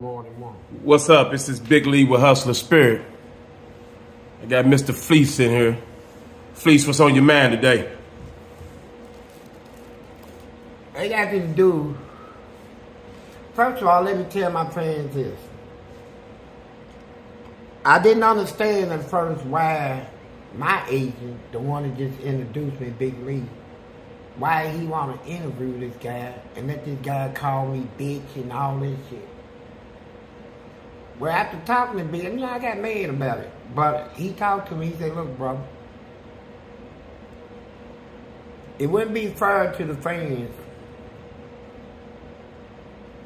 What's up? This is Big Lee with Hustler Spirit. I got Mr. Fleece in here. Fleece, what's on your mind today? I got this dude. First of all, let me tell my friends this. I didn't understand at first why my agent, the one that just introduced me, Big Lee, why he want to interview this guy and let this guy call me bitch and all this shit. Well, after talking to Big, you know, I got mad about it. But he talked to me, he said, look, bro, it wouldn't be fair to the fans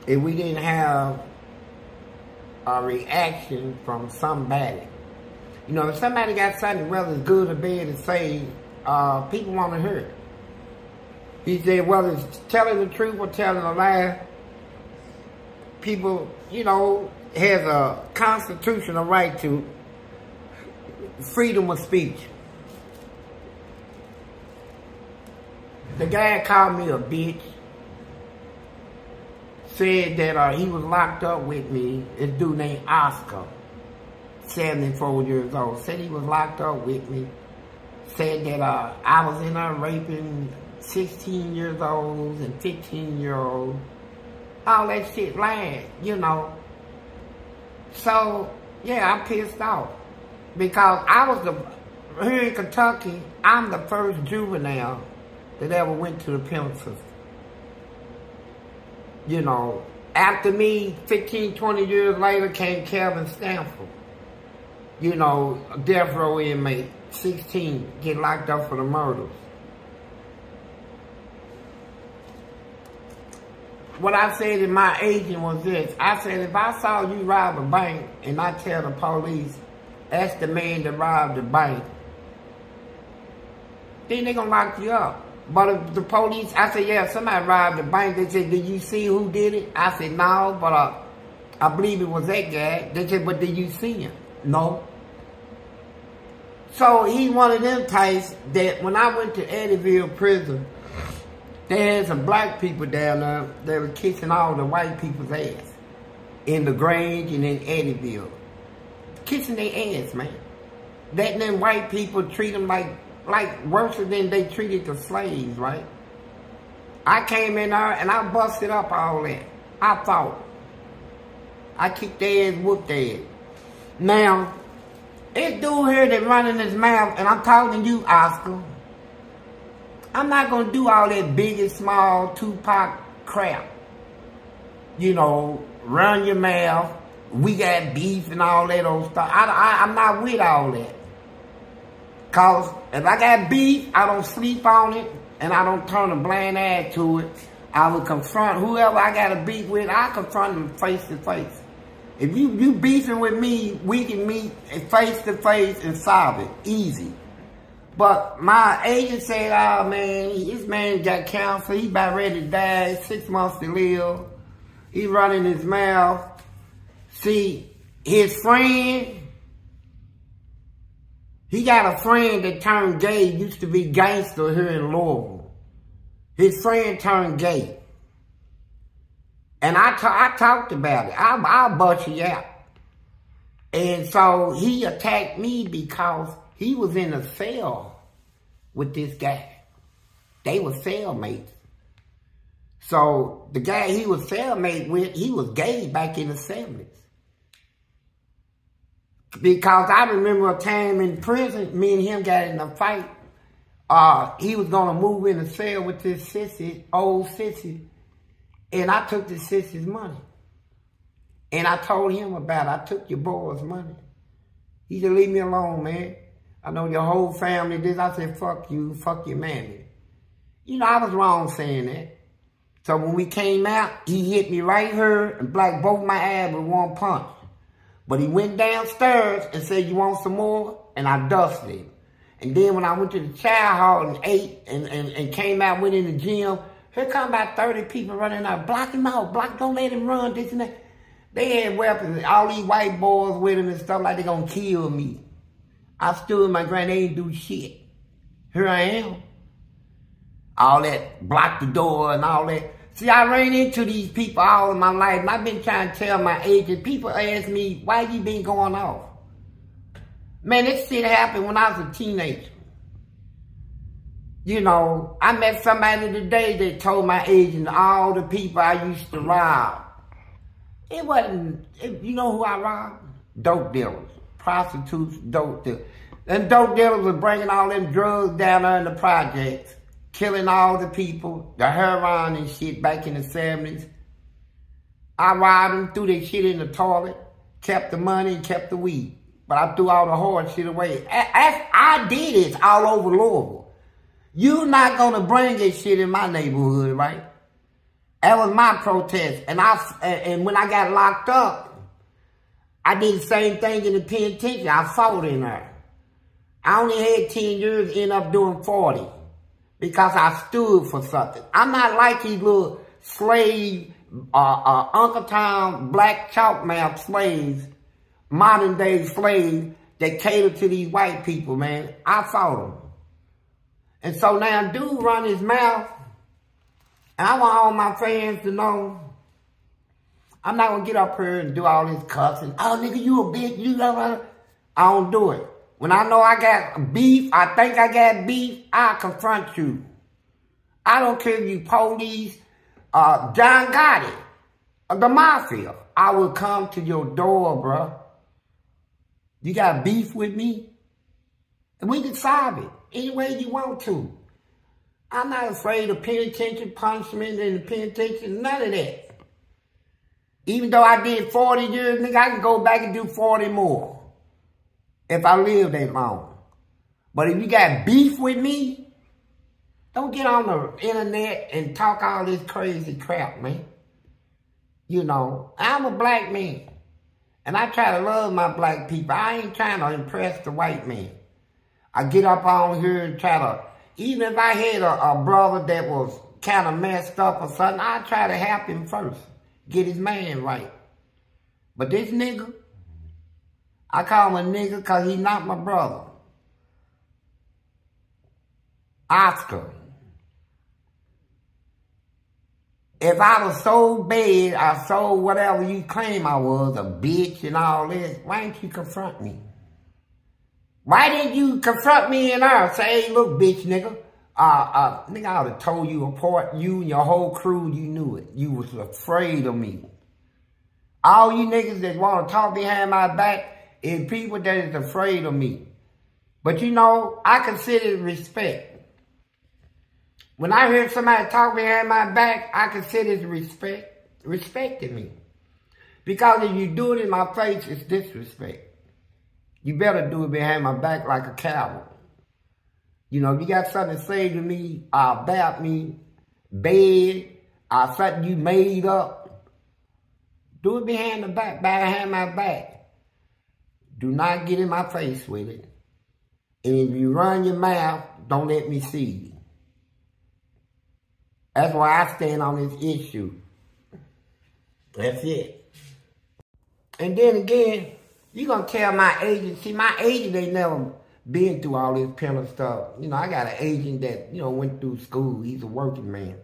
if we didn't have a reaction from somebody. You know, if somebody got something whether it's good or bad to say, uh, people want to hear it. He said, whether it's telling the truth or telling a lie, people, you know, has a constitutional right to freedom of speech. The guy called me a bitch. Said that uh, he was locked up with me. A dude named Oscar, 74 years old. Said he was locked up with me. Said that uh, I was in there raping 16 years olds and 15 year olds. All that shit lying, you know. So, yeah, I'm pissed off. Because I was the, here in Kentucky, I'm the first juvenile that ever went to the penal. You know, after me, 15, 20 years later came Kevin Stanford. You know, death row inmate, 16, get locked up for the murders. What I said to my agent was this. I said, if I saw you rob a bank and I tell the police, that's the man that robbed the bank, then they gonna lock you up. But if the police, I said, yeah, somebody robbed the bank. They said, did you see who did it? I said, no, but uh, I believe it was that guy. They said, but did you see him? No. So he one of them types that when I went to Eddyville prison, there had some black people down there that were kissing all the white people's ass. In the Grange and in Eddyville. Kissing their ass, man. Letting them white people treat them like, like worse than they treated the slaves, right? I came in there and I busted up all that. I thought. I kicked their ass, whooped their ass. Now, this dude here that running his mouth, and I'm talking to you, Oscar. I'm not going to do all that Biggie Smalls Tupac crap. You know, run your mouth. We got beef and all that old stuff. I, I, I'm not with all that. Because if I got beef, I don't sleep on it and I don't turn a blind eye to it. I will confront whoever I got a beef with. I confront them face to face. If you you beefing with me, we can meet face to face and solve it. Easy. But my agent said, oh man, this man got cancer. He about ready to die. Six months to live. He running his mouth. See, his friend, he got a friend that turned gay, used to be gangster here in Louisville. His friend turned gay. And I, I talked about it. I, I'll bust you out. And so he attacked me because he was in a cell with this guy. They were cellmates. So the guy he was cellmate with, he was gay back in the 70s. Because I remember a time in prison, me and him got in a fight. Uh, he was going to move in a cell with this sissy, old sissy. And I took the sissy's money. And I told him about it. I took your boy's money. He said, leave me alone, man. I know your whole family did. I said, fuck you, fuck your mammy. You know, I was wrong saying that. So when we came out, he hit me right here and blacked both my abs with one punch. But he went downstairs and said, you want some more? And I dusted him. And then when I went to the child hall and ate and, and, and came out, went in the gym, here come about 30 people running out, block him out, block, don't let him run, this and that. They had weapons, all these white boys with them and stuff like they gonna kill me. I stood my granny ain't do shit. Here I am. All that, block the door and all that. See, I ran into these people all my life, and I've been trying to tell my agent. People ask me, why you been going off? Man, this shit happened when I was a teenager. You know, I met somebody today that told my agent all the people I used to rob. It wasn't, you know who I robbed? Dope dealers, prostitutes, dope dealers. And dope dealers were bringing all them drugs down there in the projects killing all the people, the heroin and shit back in the 70s. I robbed them, threw their shit in the toilet, kept the money, kept the weed. But I threw all the hard shit away. As I did it all over Louisville. You're not going to bring this shit in my neighborhood, right? That was my protest. And I and when I got locked up, I did the same thing in the penitentiary. I fought in there. I only had 10 years, end up doing 40 because I stood for something. I'm not like these little slave, uh, uh, Uncle Tom black chalk mouth slaves, modern day slaves that cater to these white people, man. I fought them. And so now dude run his mouth, and I want all my fans to know, I'm not gonna get up here and do all this cussing. Oh, nigga, you a bitch, you know, I don't do it. When I know I got beef, I think I got beef, I confront you. I don't care if you police, uh, John Gotti, or the mafia. I will come to your door, bro. You got beef with me? And we can solve it any way you want to. I'm not afraid of penitentiary punishment and penitentiary, none of that. Even though I did 40 years, nigga, I can go back and do 40 more if I live that long. But if you got beef with me, don't get on the internet and talk all this crazy crap, man. You know, I'm a black man. And I try to love my black people. I ain't trying to impress the white man. I get up on here and try to, even if I had a, a brother that was kind of messed up or something, I try to help him first. Get his man right. But this nigga, I call him a nigga because he's not my brother. Oscar. If I was so bad, I sold whatever you claim I was, a bitch and all this, why didn't you confront me? Why didn't you confront me and I say, hey, look, bitch, nigga. Uh, uh, nigga, I would have told you apart, you and your whole crew, you knew it. You was afraid of me. All you niggas that want to talk behind my back, is people that is afraid of me. But you know, I consider respect. When I hear somebody talk behind my back, I consider respect, respecting me. Because if you do it in my face, it's disrespect. You better do it behind my back like a coward. You know, if you got something to say to me uh, about me, bad, or something you made up, do it behind the back, behind my back. Do not get in my face with it. And if you run your mouth, don't let me see you. That's why I stand on this issue. That's it. And then again, you're gonna tell my agent, see my agent ain't never been through all this penal stuff. You know, I got an agent that, you know, went through school. He's a working man.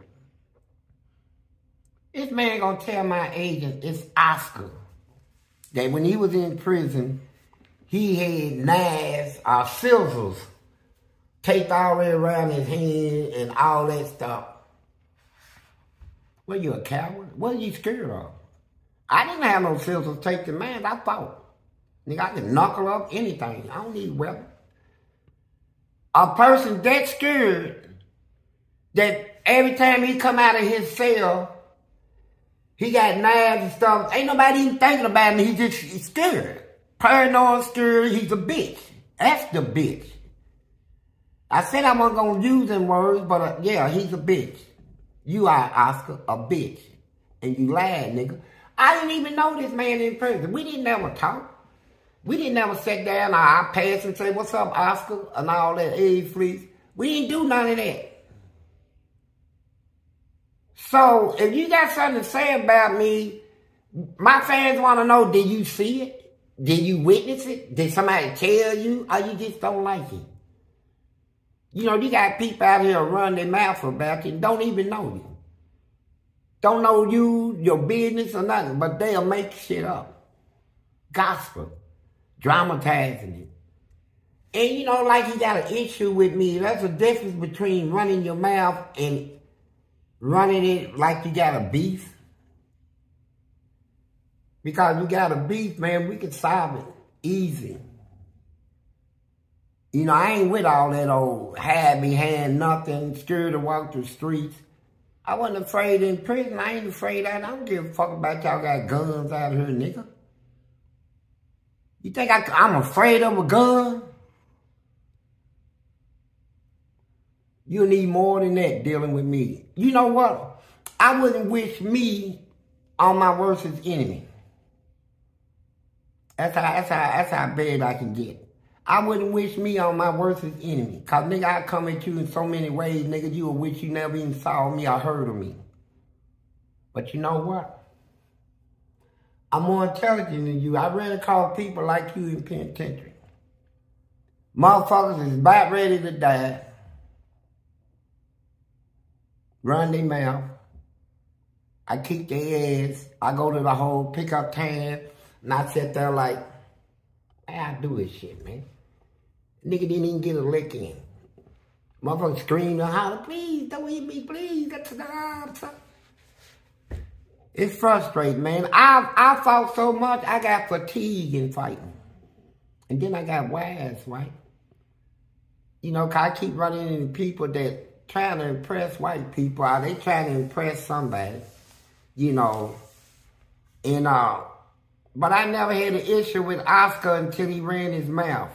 This man gonna tell my agent it's Oscar that when he was in prison, he had knives or scissors taped all the way around his hand and all that stuff. Well, you a coward? What are you scared of? I didn't have no scissors taped in mine. I fought. Nigga, I can knuckle up anything. I don't need a weapon. A person that scared that every time he come out of his cell, he got knives and stuff. Ain't nobody even thinking about him. He just scared. Paranoid scared, he's a bitch. That's the bitch. I said I wasn't going to use them words, but uh, yeah, he's a bitch. You are, Oscar, a bitch. And you lied, nigga. I didn't even know this man in prison. We didn't ever talk. We didn't ever sit down, I pass and say, what's up, Oscar, and all that, hey, fleece. We didn't do none of that. So, if you got something to say about me, my fans want to know, did you see it? Did you witness it? Did somebody tell you? Or you just don't like it? You know, you got people out here run their mouth about you and don't even know you. don't know you, your business or nothing, but they'll make shit up. Gospel, dramatizing it. And you know, like he got an issue with me. That's the difference between running your mouth and running it like you got a beef. Because you got a beef, man, we can solve it easy. You know, I ain't with all that old had me hand nothing, scared to walk the streets. I wasn't afraid in prison. I ain't afraid that. I don't give a fuck about y'all got guns out here, nigga. You think I, I'm afraid of a gun? You need more than that dealing with me. You know what? I wouldn't wish me on my worst enemy. That's how, that's how, that's how bad I can get. I wouldn't wish me on my worst enemy. Cause nigga, I come at you in so many ways, nigga, you would wish you never even saw me or heard of me. But you know what? I'm more intelligent than you. I rather call people like you in penitentiary. Motherfuckers is about ready to die. Run their mouth. I kick their ass. I go to the hole, pick up tan, and I sit there like, hey, I do this shit, man. Nigga didn't even get a lick in. Motherfucker screamed and hollered, please, don't hit me, please. To the arms. It's frustrating, man. I I fought so much, I got fatigue in fighting. And then I got wise, right? You know, I keep running into people that trying to impress white people. Are they trying to impress somebody? You know, and uh, but I never had an issue with Oscar until he ran his mouth.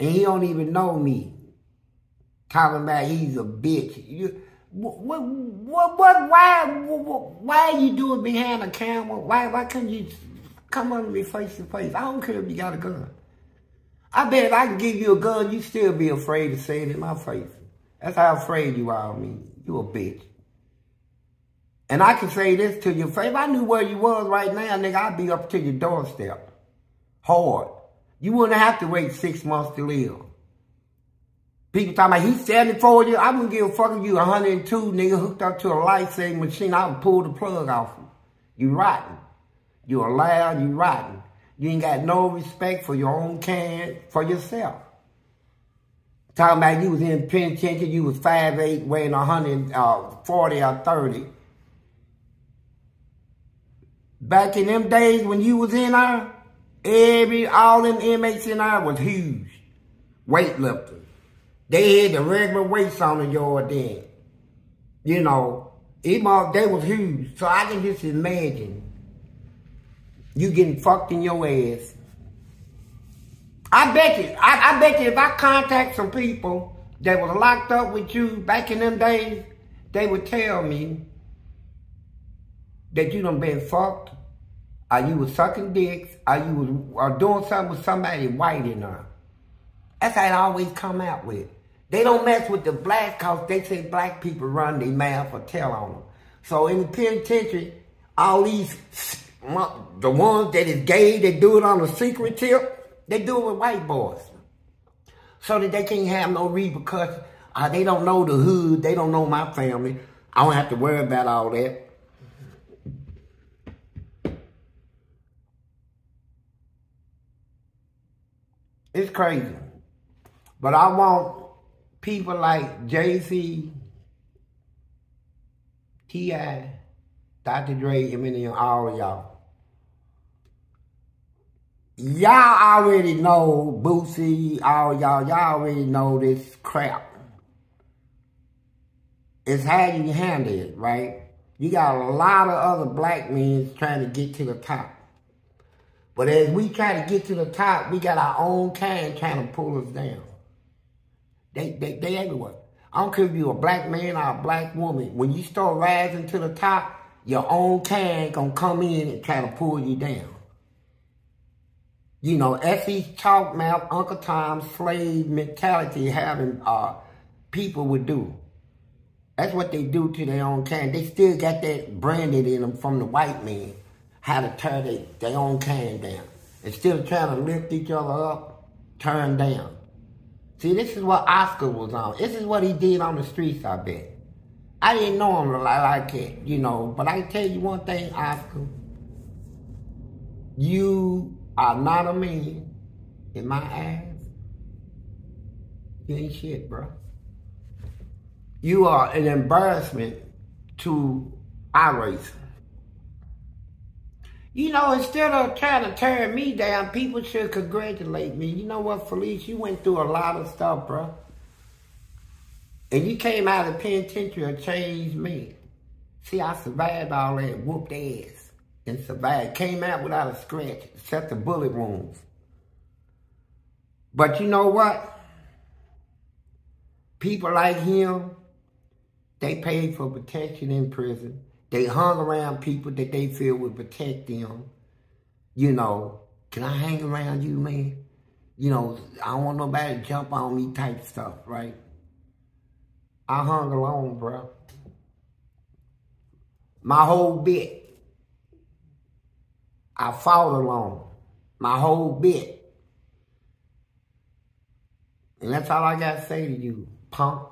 And he don't even know me. Talking about he's a bitch. You, what, what, what, why, are you doing behind a camera? Why, why couldn't you come on me face to face? I don't care if you got a gun. I bet if I can give you a gun, you still be afraid to say it in my face. That's how afraid you are of me. You a bitch. And I can say this to your face. If I knew where you was right now, nigga, I'd be up to your doorstep. Hard. You wouldn't have to wait six months to live. People talking about he's 74 years. I wouldn't give a fuck if you 102 nigga hooked up to a life-saving machine. I would pull the plug off you. You rotten. You allowed, you rotten. You ain't got no respect for your own kind, for yourself. Talking about you was in penitentiary, you was 5'8", weighing 140 uh, or 30. Back in them days when you was in there, Every, all them inmates in there was huge. Weightlifters. They had the regular weights on the yard then. You know, even they was huge. So I can just imagine you getting fucked in your ass. I bet you, I, I bet you if I contact some people that was locked up with you back in them days, they would tell me that you done been fucked are you was sucking dicks, Are you was or doing something with somebody white in there. That's how it always come out with. They don't mess with the black cause they say black people run their mouth or tell on them. So in the penitentiary, all these, the ones that is gay, they do it on a secret tip, they do it with white boys. So that they can't have no repercussions. Uh, they don't know the hood, they don't know my family. I don't have to worry about all that. It's crazy. But I want people like Jay-Z, T.I., Dr. Dre, Eminem, all y'all. Y'all already know Boosie, all y'all, y'all already know this crap. It's how you handle it, right? You got a lot of other black men trying to get to the top. But as we try to get to the top, we got our own kind trying to pull us down. They, they, they everywhere. I don't care if you're a black man or a black woman. When you start rising to the top, your own kind gonna come in and try to pull you down. You know, Effie's chalk mouth, Uncle Tom's slave mentality having uh, people would do. That's what they do to their own kind. They still got that branded in them from the white man how to tear their, their own can down. Instead of trying to lift each other up, turn down. See, this is what Oscar was on. This is what he did on the streets, I bet. I didn't know him like it, you know. But I can tell you one thing, Oscar. You are not a man in my eyes. You ain't shit, bro. You are an embarrassment to our race. You know, instead of trying to tear me down, people should congratulate me. You know what, Fleece? You went through a lot of stuff, bro. And you came out of the penitentiary a changed me. See, I survived all that whooped ass and survived. Came out without a scratch, except the bullet wounds. But you know what? People like him, they paid for protection in prison. They hung around people that they feel would protect them. You know, can I hang around you, man? You know, I don't want nobody to jump on me type stuff, right? I hung alone, bro. My whole bit. I fought alone. My whole bit. And that's all I got to say to you, punk.